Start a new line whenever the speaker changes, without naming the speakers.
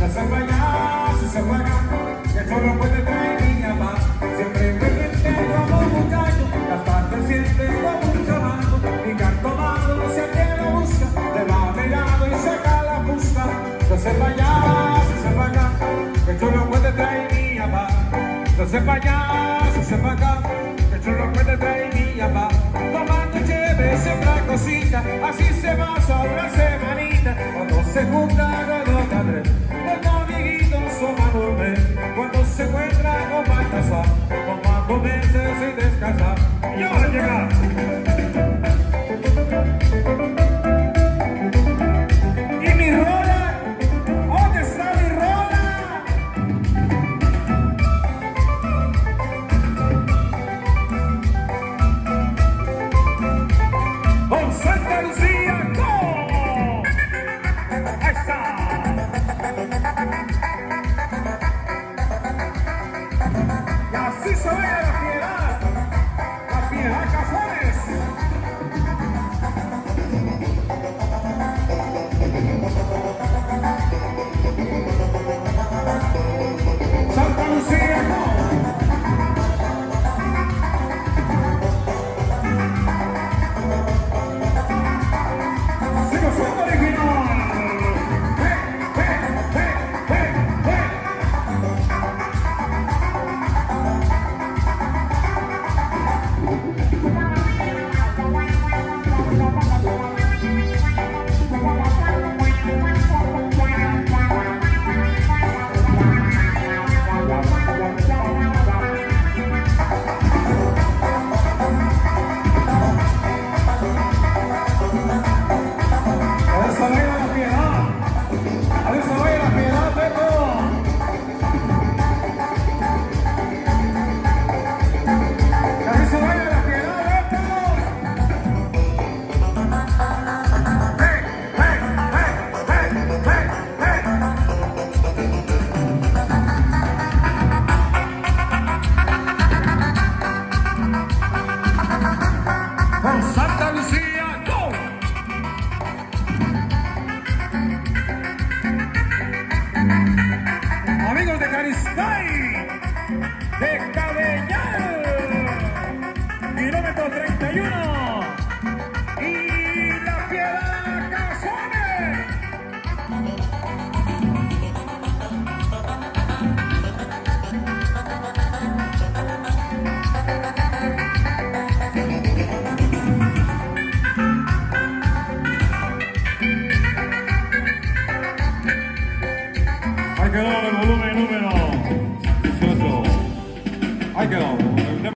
Se hace para allá, se acá, que chulo puede traer mi mamá. Siempre me siente como un muchacho, las tardes siente como un chamaco. Mi si alguien lo busca, le va a mirado y saca la busca. Se hace para allá, se acá, que chulo puede traer mi mamá. Se hace para allá, se acá, que chulo puede traer mi mamá. Tomando chévere, siembra cosita, así se va sobre la se encuentran con Baltasar, tomando meses sin descansar. Y ahora llega. Y así stay. Hay que darle volumen número 18. Hay que darle.